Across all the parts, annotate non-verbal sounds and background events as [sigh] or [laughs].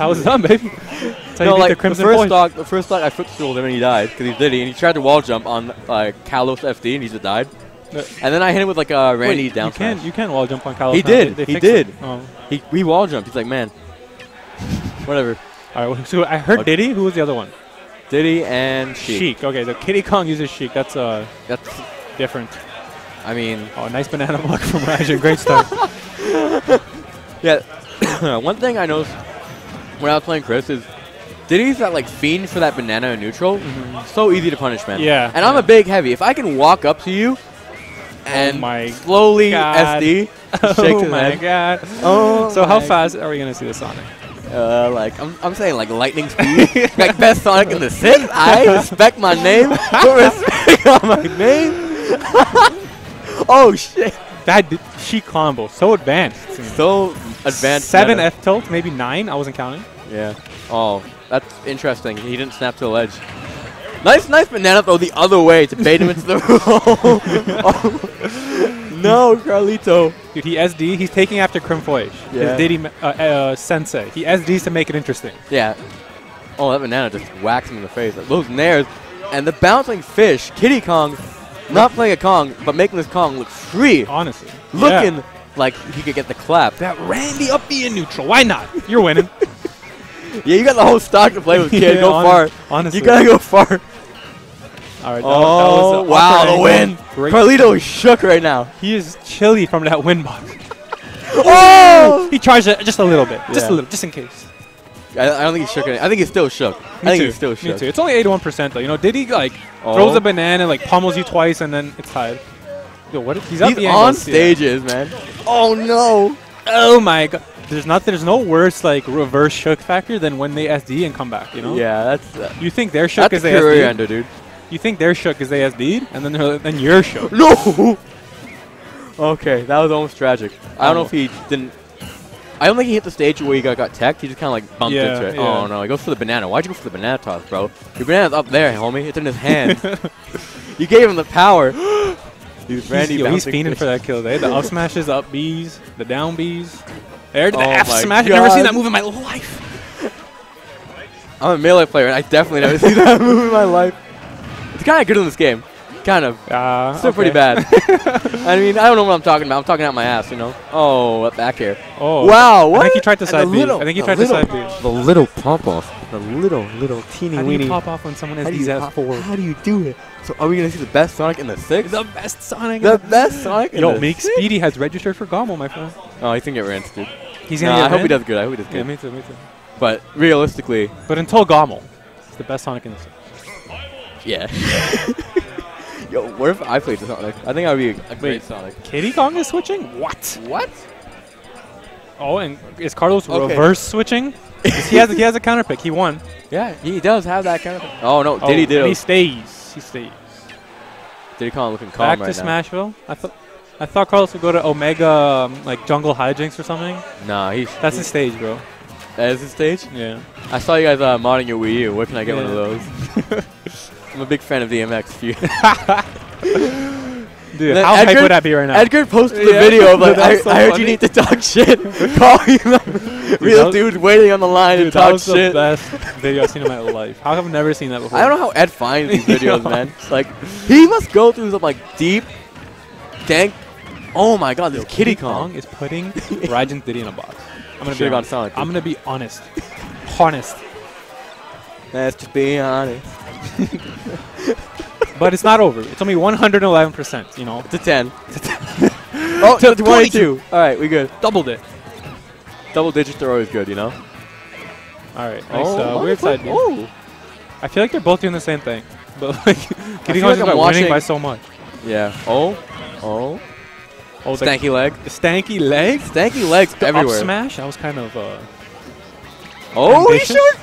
How was it done, baby? That's how you No, like the the, first stock, the first dog I footstooled him and he died because he's Diddy, and he tried to wall jump on like Kalos FD and he just died. No. And then I hit him with like a Randy Wait, down you can you can wall jump on Kalos. He now. did, They, they he did. Oh. He we wall jumped. He's like, man, whatever. All right. So I heard Okay. Diddy. Who was the other one? Diddy and Sheik. Sheik. Okay. So Kiddykong uses Sheik. That's uh That's, different. I mean, Oh, nice banana [laughs] block from Raijin. Great start. [laughs] yeah. [coughs] one thing I noticed when I was playing Chris is Diddy's that like fiend for that banana in neutral. So easy to punish, man. Yeah, And I'm a big heavy. If I can walk up to you and my slowly God. SD, [laughs] shake oh my head. god. Oh So how fast are we gonna see the Sonic? Uh, like I'm, I'm saying like lightning [laughs] speed, like best Sonic in the six. I respect my name. [laughs] Put respect on my name. oh shit! That Sheik combo so advanced. So advanced. Seven meta. F tilt, maybe nine. I wasn't counting. Yeah. Oh, that's interesting. He didn't snap to the ledge. Nice, nice banana throw the other way to bait him into the. [laughs] Oh. [laughs] No, Carlito. Dude, he SD. He's taking after Chris Fish. Yeah. His Diddy uh, uh, sensei. He SDs to make it interesting. Yeah. Oh, that banana just whacks him in the face. Like, those nairs. And the bouncing fish, Kiddykong, not playing a Kong, but making this Kong look free. Honestly, Looking Yeah. like he could get the clap. that Randy up B in neutral. Why not? You're winning. [laughs] Yeah, you got the whole stock to play with, kid. [laughs] Yeah, go hon- far. honestly. You gotta go far. All right. That, Oh, that was oh, a wow, the win. Great. Carlito is shook right now. He is chilly from that win box. [laughs] Oh! He charged it just a little bit, just Yeah. a little, just in case. I, I don't think he's shook. I think he's still shook. I Me think too. he's still Me too. It's only 81% though. You know, did he like Oh. throws a banana, like pummels you twice, and then it's tied? Yo, what? If, he's up He's the on angles, yeah. stages, man. Oh no! Oh my god. There's not. There's no worse like reverse shook factor than when they SD and come back. You know. Yeah, that's uh, You think they're shook as they career SD? ender, dude. You think they're shook as they SD'd, and then they're, then you're shook. [laughs] No. okay, that was almost tragic. I don't know if he didn't. I don't think he hit the stage where he got, got teched. He just kind of like bumped Yeah, into it. yeah. Oh no, he goes for the banana. Why'd you go for the banana toss, bro? Your banana's up there, homie. It's in his hand. [laughs] you gave him the power. [gasps] Dude, Randy he's, yo, he's fiending for that kill. They the up smashes, up Bs, the down Bs. There, the Oh F smash. I've never seen that move in my life. I'm a melee player, and I definitely never [laughs] seen that move in my life. It's kind of good in this game. Kind of. Uh, Still pretty bad. [laughs] I mean, I don't know what I'm talking about. I'm talking out my ass, you know? Oh, back here. Oh, Wow, what? I think he tried to side the B. little- I think he tried little, to side B. The little pump off. The little, little teeny How do weeny. you pop off when someone has How do these you as pop- four? How do you do it? So are we going to see the best Sonic in the six? The best Sonic. The best Sonic in Yo, the Meek six? Speedy has registered for GOML, my friend. Oh, I think it ran, dude. He's gonna get I hope he does good. I hope he does good. Yeah, me too, me too. but realistically, But until GOML, it's the best Sonic in this. yeah. [laughs] Yo, what if I played Sonic? I think I would be a, a great Wait. Sonic. Kiddykong is switching? What? What? Oh, and is Carlos Okay. reverse switching? he has he has a counter pick. He won. Yeah, he does have that counter of. Oh no, Oh, Diddy and did. He stays. He stays. Diddy Kong looking calm Back right to now. Smashville. I thought I thought Carlos would go to Omega um, like Jungle Hijinxs or something. Nah, he's That's he, his stage, bro. that is his stage. Yeah. I saw you guys uh, modding your Wii U. Where can I get one of those? [laughs] I'm a big fan of DMX. [laughs] Dude, how hype would that be right now? Edgar posted the Yeah. video of [laughs] like, I, so I heard you need to talk shit. [laughs] Calling them real that- dudes waiting on the line Dude, to that talk was the shit. best video I've seen in my life. How have I never seen that before? I don't know how Ed finds these videos, man. Like he must go through some like deep, dank. Oh my God, this Yo, Kiddykong. is putting Raijin Diddy in a box. I'm gonna Should've be honest. Sonic, I'm gonna be honest. honest. Let's just be honest. But it's not over. It's only 111 percent. You know, To ten. [laughs] oh, To to 22. All right, we good. doubled it. Double digits are always good, you know. All right. Nice. uh, what? weird side. B. Oh. I feel like they're both doing the same thing, [laughs] but like Kitty feel like I'm by winning watching- by so much. Yeah. Oh. Oh. Oh, the, Stanky leg. the stanky leg? Stanky legs The everywhere. up smash. That was kind of. Uh, Oh, you ambitious. sure?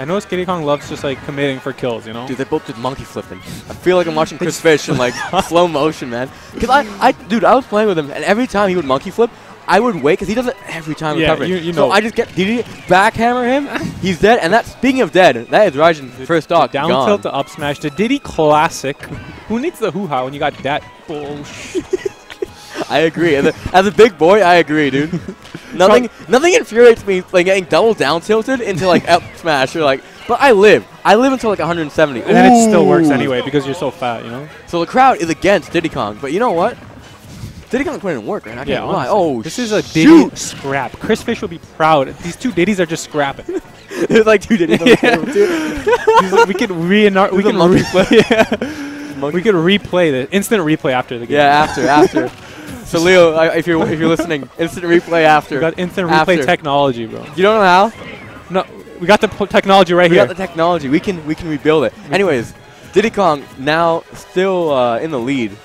I noticed Kiddykong loves just like committing for kills. You know. Dude, they both did monkey flipping. I feel like I'm watching Chris Fish in like [laughs] slow motion, man. Because I, I, dude, I was playing with him, and every time he would monkey flip, I would wait because he does it every time Yeah, you- you So know. I just get, did he backhammer him? He's dead. And that, speaking of dead, that is Raijin's first dog down gone. tilt to up smash. The Diddy classic. Who needs the hoo ha when you got that bullshit? [laughs] I agree. As a, as a big boy, I agree, dude. [laughs] nothing, nothing infuriates me like getting double down tilted into like up smash or like. But I live. I live until like 170. And then it still works anyway because you're so fat, you know? So the crowd is against Diddy Kong, but you know what? Diddy Kong in work, right? I can't lie. Oh, This is a shoot. Diddy scrap. Chris Fish will be proud. These two Diddies are just scrapping. [laughs] There's like two Diddy's on the Yeah. too. [laughs] These- we could reenact. We can replay. [laughs] yeah. We could replay the instant replay after the game. Yeah, after, after. So Leo, if you're if you're listening, instant replay after. We got instant replay After. technology, bro. you don't know how? No, we got the p- technology right We here. got the technology. We can we can rebuild it. Anyways, Diddy Kong now still uh, in the lead,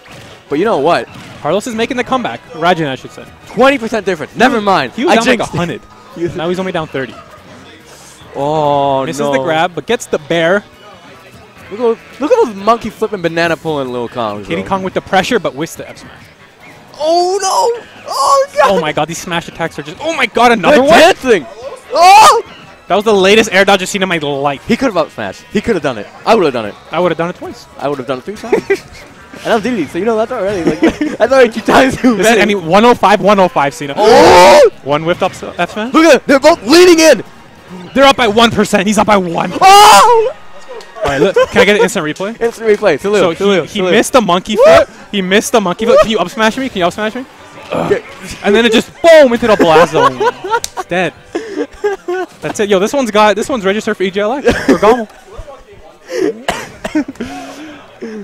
but you know what? Carlos is making the comeback. Raijin, I should say. Twenty percent difference. Never mind. He was I down like 100. [laughs] Now he's only down 30. Oh Misses no! the grab, but gets the bear. Look at look at those monkey flipping banana pulling Lil Kong. Kitty. Kong with the pressure, but with the F smash. Oh no! Oh god! Oh my god, these smash attacks are just. Oh my god, another They're one? dancing! Oh! oh! That was the latest air dodge I've seen in my life. He could have up smashed. He could have done it. I would have done it. I would have done it twice. I would have done it three times. [laughs] and I'm Diddy, so you know that's already like that's already two times is many. any 105, 105, Cena. oh! One whiffed up F smash. Look at them. They're both leaning in. They're up by 1%. He's up by 1. Oh! All right, look, can I get an instant replay? [laughs] Instant replay. Salute. So salute, he, he salute. missed the monkey flip. He missed the monkey flip. Can you up smash me? Can you up smash me? And then it just boom into the blast zone. It's dead. That's it. Yo, this one's got this one's registered for E EJLX for GOML.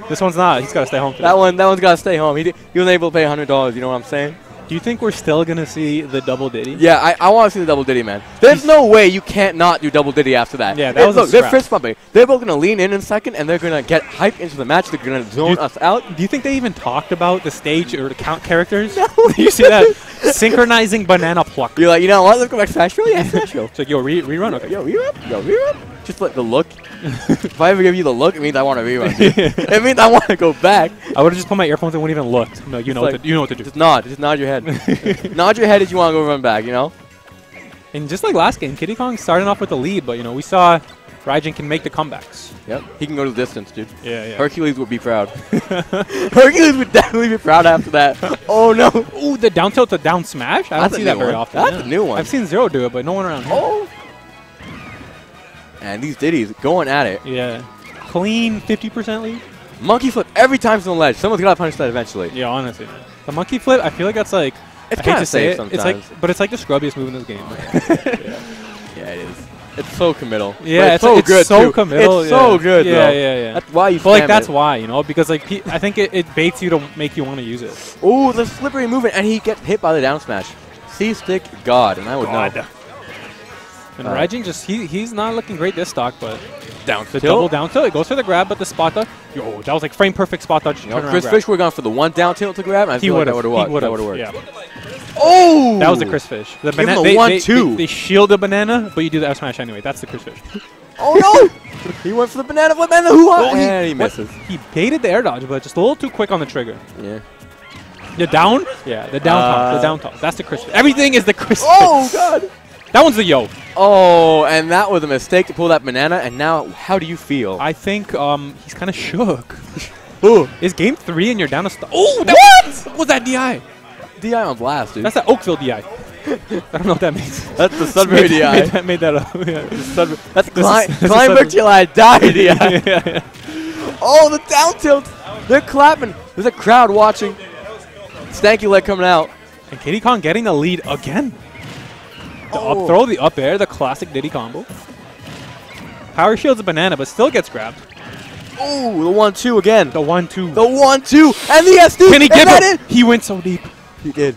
this one's not. He's got to stay home. For That one, that one's gotta stay home. He, he wasn't able to pay hundred dollars. You know what I'm saying? Do you think we're still gonna see the double Diddy? Yeah, I, I want to see the double Diddy, man. There's no way you can't not do double Diddy after that. Yeah, that Hey, was a look. They're fist bumping. They're both gonna lean in in a second, and they're gonna get hype into the match. They're gonna zone You- us out. Do you think they even talked about the stage or the count characters? No. [laughs] you see that [laughs] synchronizing banana pluck? You're like, you know what? Let's go back to Smash Bros. Yeah, Smash Bros. [laughs] It's like yo re- rerun. Okay. Yo, rerun? Yo, rerun? Just like the look. if I ever give you the look, it means I want to rerun. it means I want to go back. I would have just put my earphones and wouldn't even looked. No, you know what to, you know what to do. Just nod. Just nod your head. [laughs] nod your head if you want to go run back, you know? And just like last game, Kiddykong starting off with the lead, but you know we saw Raijin can make the comebacks. Yep. He can go to the distance, dude. Yeah, yeah. Hercules would be proud. [laughs] [laughs] Hercules would definitely be proud after that. Oh, no. Ooh, the down tilt to down smash. I That's don't see that new very often. That's yeah. a new one. I've seen Zero do it, but no one around here. Oh. And these ditties going at it. Yeah. Clean 50% lead. Monkey flip every time it's on the ledge. Someone's got to punish that eventually. Yeah, honestly. The monkey flip, I feel like that's like. It's I hate kinda say safe it. It's like, sometimes. but it's like the scrubbiest move in this game. [laughs] Yeah, it is. It's so committal. Yeah, it's, so it's good. so too. committal. It's so good, Yeah, though. yeah, yeah. That's why you. but like that's it. why you know because like pe- I think it, it baits you to make you want to use it. Oh, the slippery movement, and he gets hit by the down smash. C stick God, and I would know. And Uh, Raijin just he he's not looking great this stock, but Down the double down tilt it goes for the grab, but the spot dodge. Yo, that was like frame perfect spot dodge. You know, Chris grab. Fish would have gone for the one down tilt to grab. And I He like would that have. would have worked. would That would have. worked. Yeah. Oh, That was the Chris Fish. The Give banana. the They, one, they, two. They, they shield the banana, but you do the F smash anyway. That's the Chris Fish. [laughs] Oh no! he went for the banana flip and the hoo Oh, he- and he misses. He baited the air dodge, but just a little too quick on the trigger. Yeah. The down? Yeah, the down top. The Uh, down top. That's the Chris Fish. Everything is the Chris Oh god! That one's a yo. Oh, and that was a mistake to pull that banana. And now, how do you feel? I think um he's kind of shook. [laughs] Ooh, Is game three and you're down a star? Oh, what? What was that DI? Di on blast, dude. That's the Oakville DI. [laughs] I don't know what that means. [laughs] That's the Sudbury Di. Made that, made that up. Yeah. Sudbury- That's Klein, Kleinburg till I die Di. yeah, yeah. Oh, the down tilt. They're clapping. There's a crowd watching. Stanky leg coming out. And Kiddykong getting the lead again. The Oh. up throw, the up air, the classic Diddy combo. Power shields a banana, but still gets grabbed. Ooh, the one two again. The one two. The one two and the SD. Can he get it? He went so deep. He did.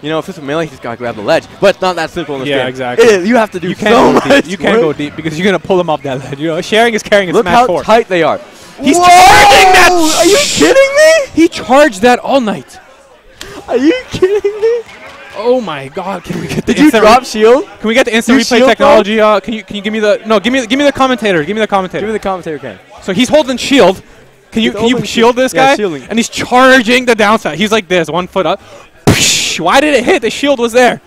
You know, if it's a melee, he's got to grab the ledge. But it's not that simple in this Yeah, game. exactly. It is. You have to do You can't so go much. deep. You can't go deep because you're gonna pull him off that ledge. You know, sharing is caring. in Look Smash how 4. tight they are. He's Whoa! charging that Are you kidding me? He charged that all night. Are you kidding me? Oh my god! Can we get the Did you instant drop re- shield? Can we get the instant You replay technology? Uh, can you can you give me the no? Give me give me the commentator. Give me the commentator. Give me the commentator, Ken. so he's holding shield. Can you can you shield this Yeah, guy? shielding. And he's charging the downside. He's like this, one foot up. Why did it hit? The shield was there.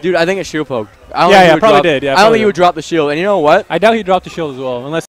Dude, I think it shield poke. I don't Yeah, think yeah, probably drop- did, yeah, I don't think he would drop the shield. And you know what? I doubt he dropped the shield as well, unless